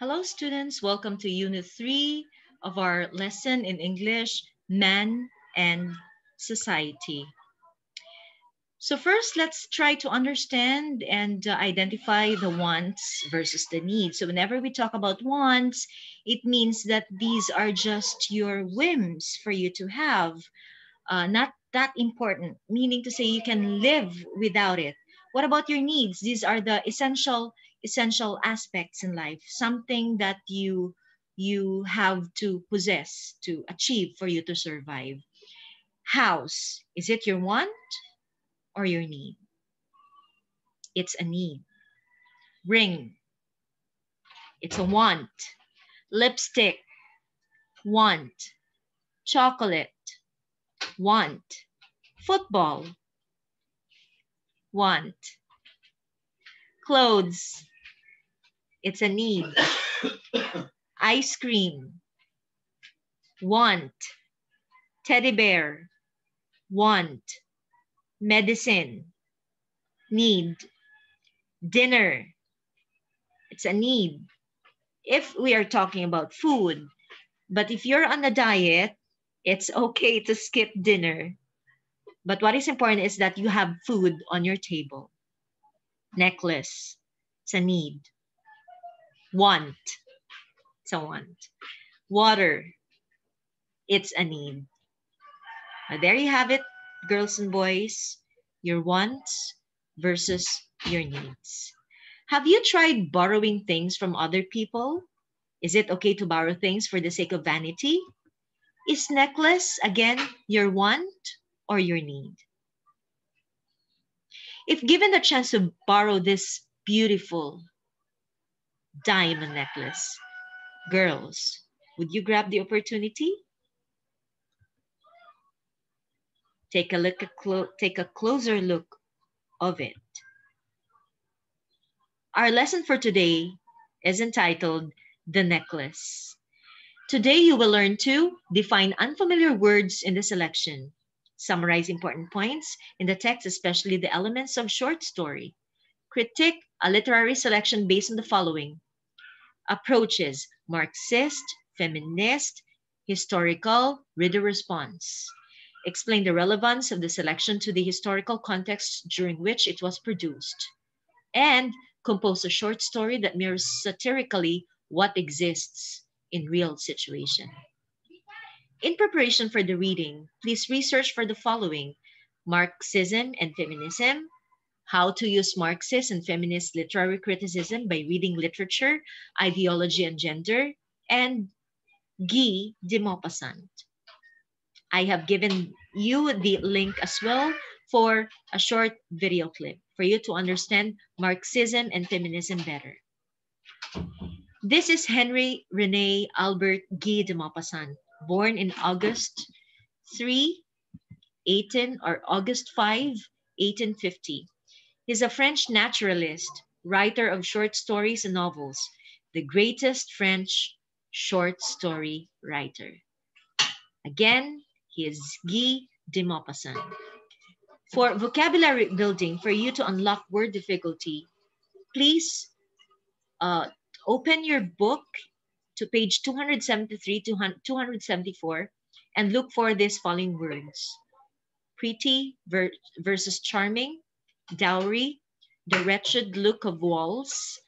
Hello, students. Welcome to Unit 3 of our lesson in English, Man and Society. So first, let's try to understand and uh, identify the wants versus the needs. So whenever we talk about wants, it means that these are just your whims for you to have, uh, not that important, meaning to say you can live without it. What about your needs? These are the essential essential aspects in life, something that you you have to possess to achieve for you to survive. House, is it your want or your need? It's a need. Ring, it's a want. Lipstick, want. Chocolate, want. Football, want. Clothes, it's a need. Ice cream, want. Teddy bear, want. Medicine, need. Dinner, it's a need. If we are talking about food, but if you're on a diet, it's okay to skip dinner. But what is important is that you have food on your table. Necklace, it's a need. Want, a want. Water, it's a need. Now, there you have it, girls and boys. Your wants versus your needs. Have you tried borrowing things from other people? Is it okay to borrow things for the sake of vanity? Is necklace, again, your want or your need? If given the chance to borrow this beautiful diamond necklace, girls, would you grab the opportunity? Take a look take a closer look of it. Our lesson for today is entitled The Necklace. Today you will learn to define unfamiliar words in the selection, summarize important points in the text, especially the elements of short story, critique a literary selection based on the following approaches Marxist, feminist, historical, reader response. Explain the relevance of the selection to the historical context during which it was produced. And compose a short story that mirrors satirically what exists in real situation. In preparation for the reading, please research for the following Marxism and feminism, how to use Marxist and feminist literary criticism by reading literature, ideology, and gender, and Guy de Maupassant. I have given you the link as well for a short video clip for you to understand Marxism and feminism better. This is Henri Rene Albert Guy de Maupassant, born in August 3, 18 or August 5, 1850. He's a French naturalist, writer of short stories and novels, the greatest French short story writer. Again, he is Guy de Maupassant. For vocabulary building, for you to unlock word difficulty, please uh, open your book to page 273 to 274 and look for these following words. Pretty ver versus charming, dowry, the wretched look of walls,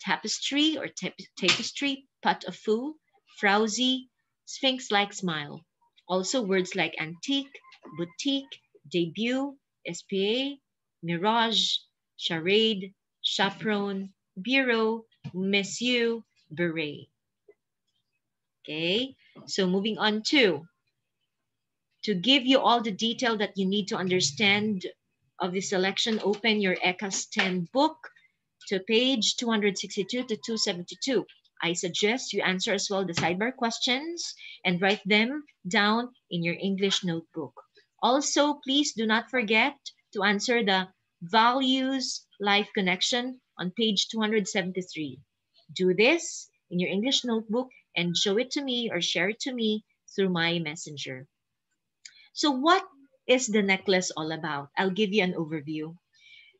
tapestry or tap tapestry, pot-au-feu, frowsy, sphinx-like smile. Also words like antique, boutique, debut, SPA, mirage, charade, chaperone, bureau, monsieur, beret. Okay, so moving on to, to give you all the detail that you need to understand of the selection, open your ECAS 10 book to page 262 to 272. I suggest you answer as well the sidebar questions and write them down in your English notebook. Also, please do not forget to answer the values life connection on page 273. Do this in your English notebook and show it to me or share it to me through my messenger. So what is the necklace all about? I'll give you an overview.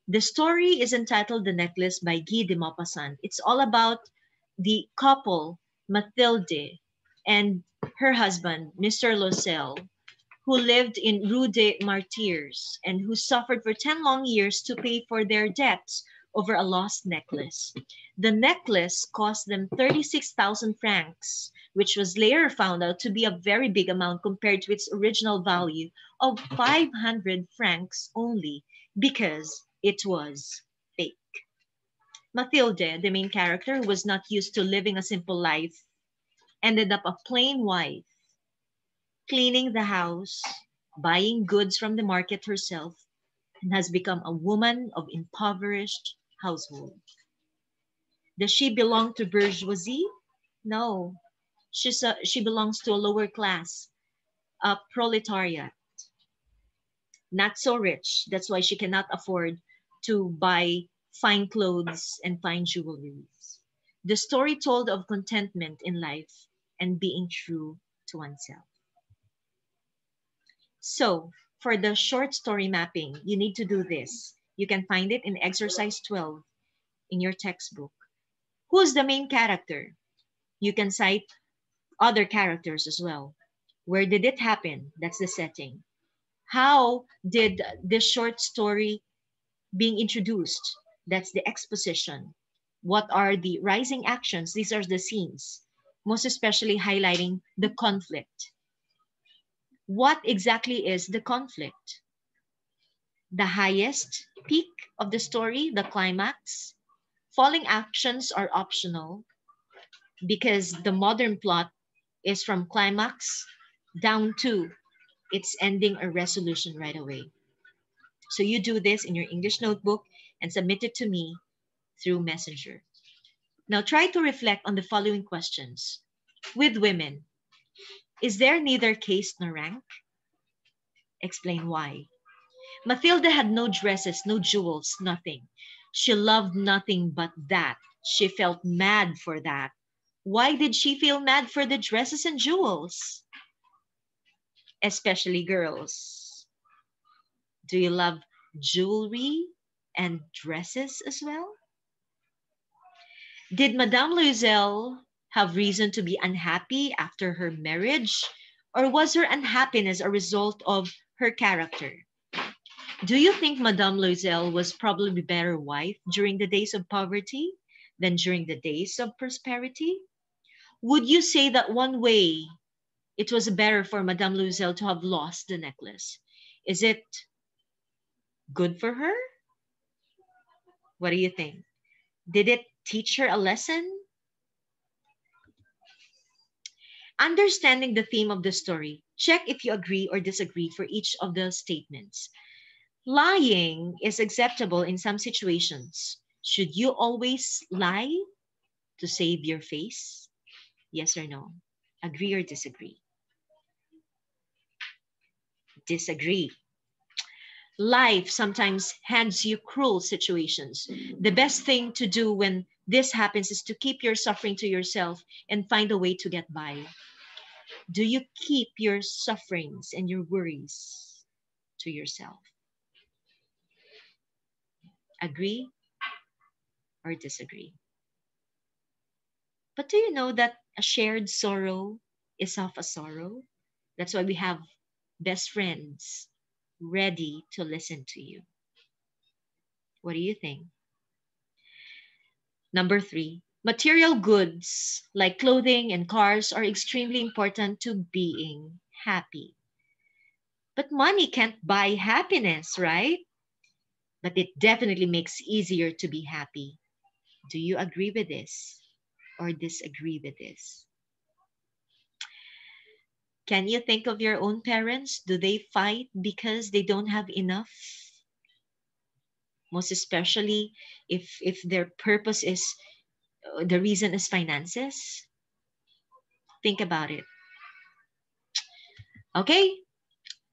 The story is entitled The Necklace by Guy de Maupassant. It's all about the couple, Mathilde, and her husband, Mr. Loisel, who lived in Rue des Martyrs and who suffered for 10 long years to pay for their debts over a lost necklace. The necklace cost them 36,000 francs, which was later found out to be a very big amount compared to its original value of 500 francs only because it was fake. Mathilde, the main character, who was not used to living a simple life, ended up a plain wife, cleaning the house, buying goods from the market herself, and has become a woman of impoverished household. Does she belong to bourgeoisie? No. She's a, she belongs to a lower class, a proletariat. Not so rich. That's why she cannot afford to buy fine clothes and fine jewelries. The story told of contentment in life and being true to oneself. So, for the short story mapping, you need to do this. You can find it in exercise 12 in your textbook. Who's the main character? You can cite other characters as well. Where did it happen? That's the setting. How did this short story being introduced? That's the exposition. What are the rising actions? These are the scenes, most especially highlighting the conflict. What exactly is the conflict? The highest peak of the story, the climax. Falling actions are optional because the modern plot is from climax down to its ending or resolution right away. So you do this in your English notebook and submit it to me through Messenger. Now try to reflect on the following questions. With women, is there neither caste nor rank? Explain why. Mathilda had no dresses, no jewels, nothing. She loved nothing but that. She felt mad for that. Why did she feel mad for the dresses and jewels? Especially girls. Do you love jewelry and dresses as well? Did Madame Loisel have reason to be unhappy after her marriage? Or was her unhappiness a result of her character? Do you think Madame Loisel was probably a better wife during the days of poverty than during the days of prosperity? Would you say that one way it was better for Madame Loisel to have lost the necklace? Is it good for her? What do you think? Did it teach her a lesson? Understanding the theme of the story, check if you agree or disagree for each of the statements. Lying is acceptable in some situations. Should you always lie to save your face? Yes or no? Agree or disagree? Disagree. Life sometimes hands you cruel situations. The best thing to do when this happens is to keep your suffering to yourself and find a way to get by. Do you keep your sufferings and your worries to yourself? Agree or disagree? But do you know that a shared sorrow is half a sorrow? That's why we have best friends ready to listen to you. What do you think? Number three, material goods like clothing and cars are extremely important to being happy. But money can't buy happiness, right? But it definitely makes easier to be happy. Do you agree with this or disagree with this? Can you think of your own parents? Do they fight because they don't have enough? most especially if if their purpose is uh, the reason is finances think about it okay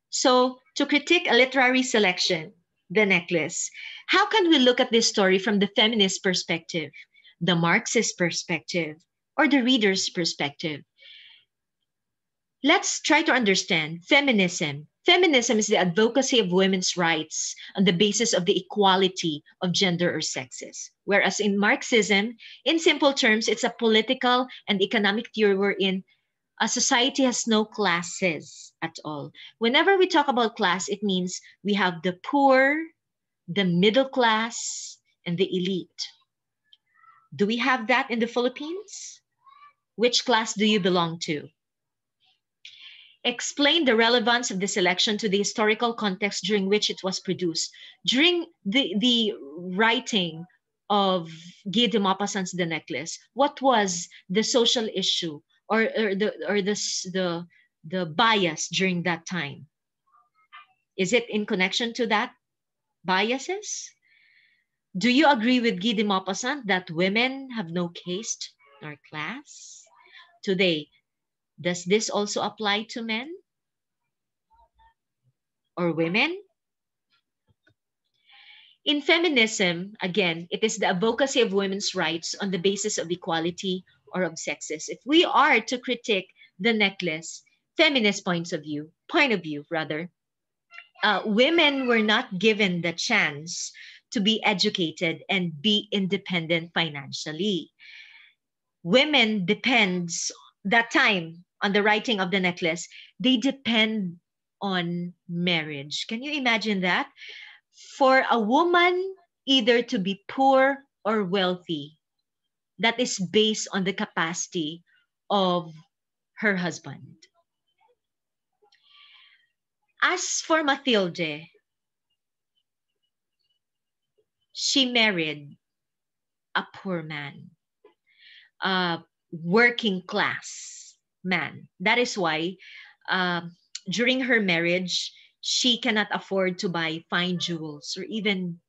so to critique a literary selection the necklace. How can we look at this story from the feminist perspective the marxist perspective or the reader's perspective? Let's try to understand feminism. Feminism is the advocacy of women's rights on the basis of the equality of gender or sexes. Whereas in Marxism, in simple terms, it's a political and economic theory wherein a society has no classes at all. Whenever we talk about class, it means we have the poor, the middle class, and the elite. Do we have that in the Philippines? Which class do you belong to? explain the relevance of this election to the historical context during which it was produced. During the, the writing of Guy de Maupassant's The Necklace, what was the social issue or, or the or the, the the bias during that time? Is it in connection to that biases? Do you agree with Guy de Maupassant that women have no caste nor class? Today, does this also apply to men or women? In feminism, again, it is the advocacy of women's rights on the basis of equality or of sexes. If we are to critique the necklace, feminist points of view, point of view rather, uh, women were not given the chance to be educated and be independent financially. Women depends that time on the writing of the necklace, they depend on marriage. Can you imagine that? For a woman either to be poor or wealthy, that is based on the capacity of her husband. As for Mathilde, she married a poor man, a working class man. That is why uh, during her marriage, she cannot afford to buy fine jewels or even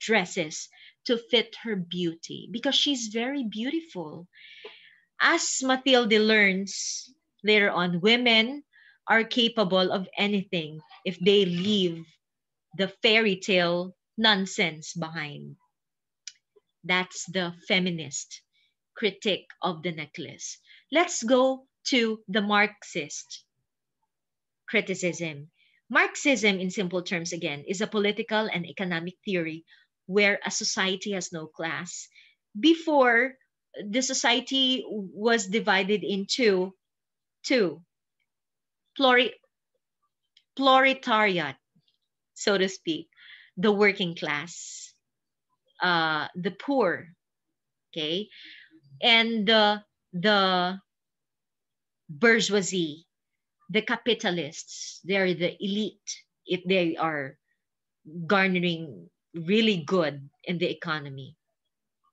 dresses to fit her beauty because she's very beautiful. As Mathilde learns later on, women are capable of anything if they leave the fairy tale nonsense behind. That's the feminist critique of the necklace. Let's go to the Marxist criticism. Marxism, in simple terms, again, is a political and economic theory where a society has no class. Before, the society was divided into two pluri- proletariat, so to speak, the working class, uh, the poor, okay, and the the bourgeoisie, the capitalists, they're the elite. If they are garnering really good in the economy.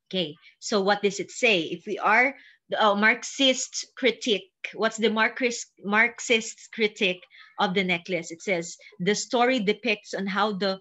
Okay, so what does it say? If we are uh, Marxist critique, what's the Marxist Marxist critique of the necklace? It says the story depicts on how the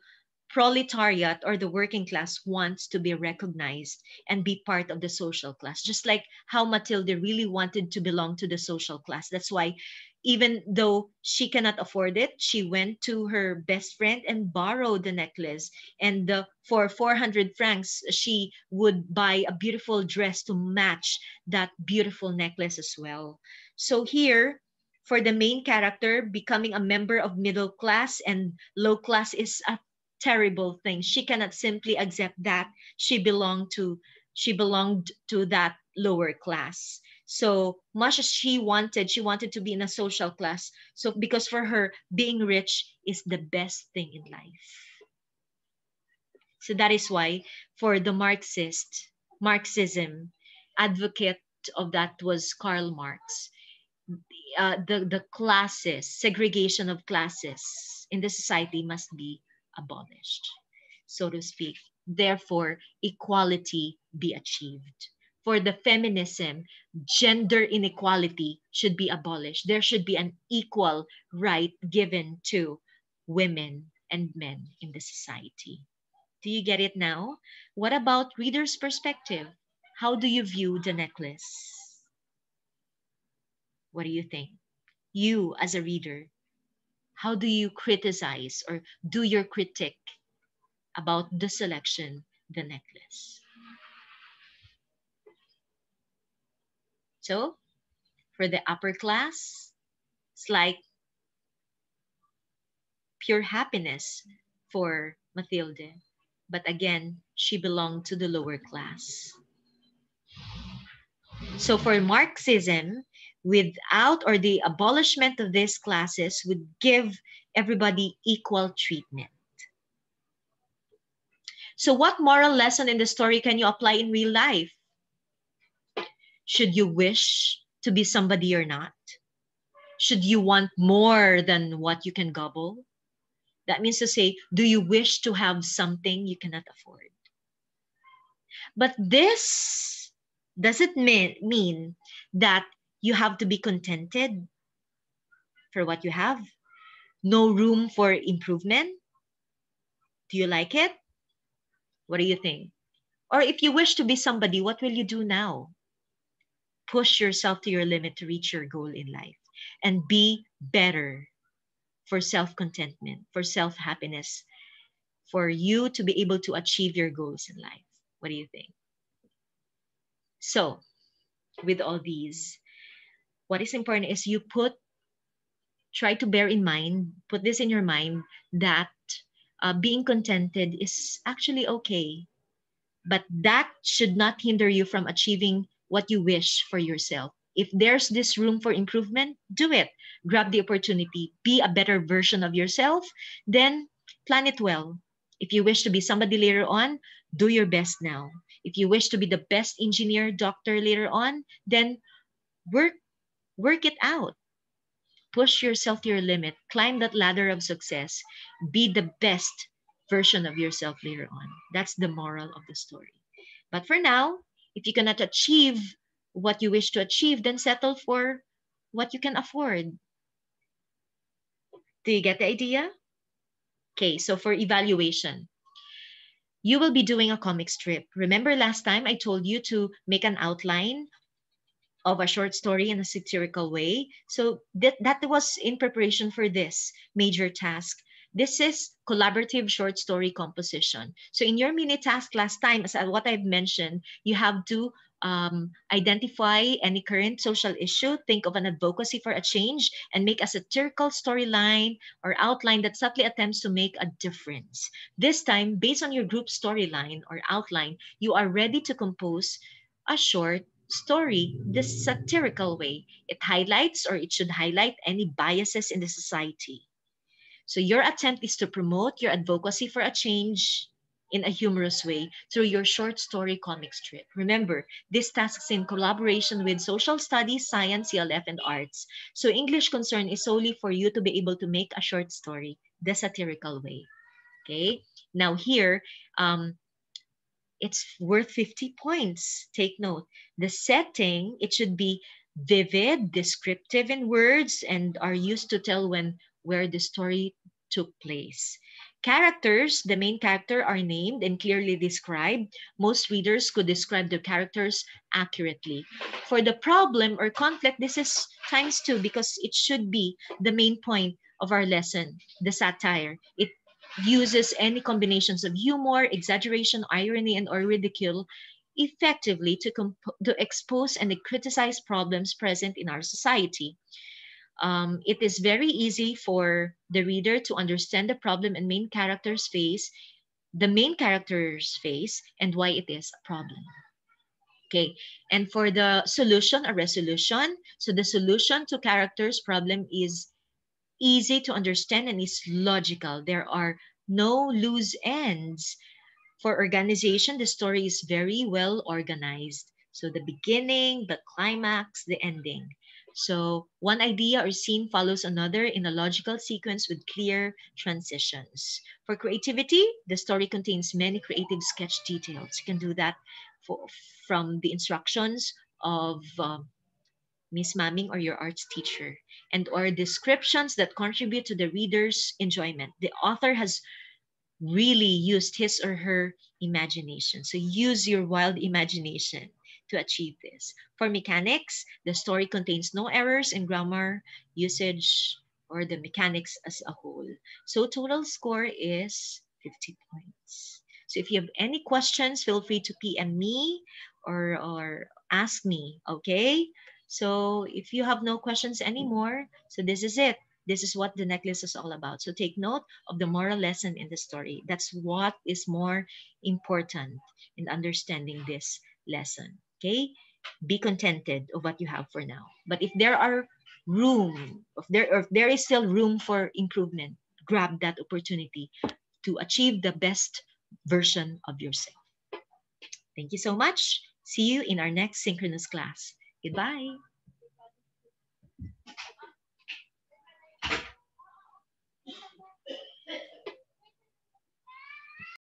proletariat or the working class wants to be recognized and be part of the social class. Just like how matilda really wanted to belong to the social class. That's why even though she cannot afford it she went to her best friend and borrowed the necklace and the, for 400 francs she would buy a beautiful dress to match that beautiful necklace as well so here for the main character becoming a member of middle class and low class is a terrible thing. She cannot simply accept that she belonged to she belonged to that lower class. So much as she wanted, she wanted to be in a social class. So because for her, being rich is the best thing in life. So that is why for the Marxist, Marxism, advocate of that was Karl Marx. Uh, the, the classes, segregation of classes in the society must be abolished, so to speak. Therefore, equality be achieved. For the feminism, gender inequality should be abolished. There should be an equal right given to women and men in the society. Do you get it now? What about reader's perspective? How do you view the necklace? What do you think? You, as a reader, how do you criticize or do your critique about the selection, the necklace? So for the upper class, it's like pure happiness for Mathilde. But again, she belonged to the lower class. So for Marxism, without or the abolishment of these classes would give everybody equal treatment. So what moral lesson in the story can you apply in real life? Should you wish to be somebody or not? Should you want more than what you can gobble? That means to say, do you wish to have something you cannot afford? But this doesn't mean, mean that you have to be contented for what you have. No room for improvement. Do you like it? What do you think? Or if you wish to be somebody, what will you do now? Push yourself to your limit to reach your goal in life and be better for self contentment, for self happiness, for you to be able to achieve your goals in life. What do you think? So, with all these, what is important is you put, try to bear in mind, put this in your mind that uh, being contented is actually okay. But that should not hinder you from achieving what you wish for yourself. If there's this room for improvement, do it. Grab the opportunity. Be a better version of yourself. Then plan it well. If you wish to be somebody later on, do your best now. If you wish to be the best engineer, doctor later on, then work work it out. Push yourself to your limit. Climb that ladder of success. Be the best version of yourself later on. That's the moral of the story. But for now, if you cannot achieve what you wish to achieve, then settle for what you can afford. Do you get the idea? Okay, so for evaluation, you will be doing a comic strip. Remember last time I told you to make an outline of a short story in a satirical way. So that, that was in preparation for this major task. This is collaborative short story composition. So in your mini task last time, as what I've mentioned, you have to um, identify any current social issue, think of an advocacy for a change, and make a satirical storyline or outline that subtly attempts to make a difference. This time, based on your group storyline or outline, you are ready to compose a short story the satirical way. It highlights or it should highlight any biases in the society. So your attempt is to promote your advocacy for a change in a humorous way through your short story comic strip. Remember, this task is in collaboration with social studies, science, CLF, and arts. So English concern is solely for you to be able to make a short story the satirical way. Okay. Now here, um, it's worth 50 points. Take note. The setting, it should be vivid, descriptive in words, and are used to tell when where the story took place. Characters, the main character are named and clearly described. Most readers could describe the characters accurately. For the problem or conflict, this is times two because it should be the main point of our lesson, the satire. It uses any combinations of humor, exaggeration, irony, and or ridicule effectively to, to expose and criticize problems present in our society. Um, it is very easy for the reader to understand the problem and main characters face, the main characters face, and why it is a problem. Okay, and for the solution or resolution, so the solution to characters' problem is easy to understand and is logical. There are no loose ends. For organization, the story is very well organized. So the beginning, the climax, the ending. So one idea or scene follows another in a logical sequence with clear transitions. For creativity, the story contains many creative sketch details. You can do that for, from the instructions of um, Miss Mamming or your arts teacher, and or descriptions that contribute to the reader's enjoyment. The author has really used his or her imagination. So use your wild imagination to achieve this. For mechanics, the story contains no errors in grammar, usage, or the mechanics as a whole. So total score is 50 points. So if you have any questions, feel free to PM me or, or ask me, okay? So if you have no questions anymore, so this is it. This is what the necklace is all about. So take note of the moral lesson in the story. That's what is more important in understanding this lesson. Okay? Be contented of what you have for now. But if there are room, if there, if there is still room for improvement, grab that opportunity to achieve the best version of yourself. Thank you so much. See you in our next synchronous class. Goodbye.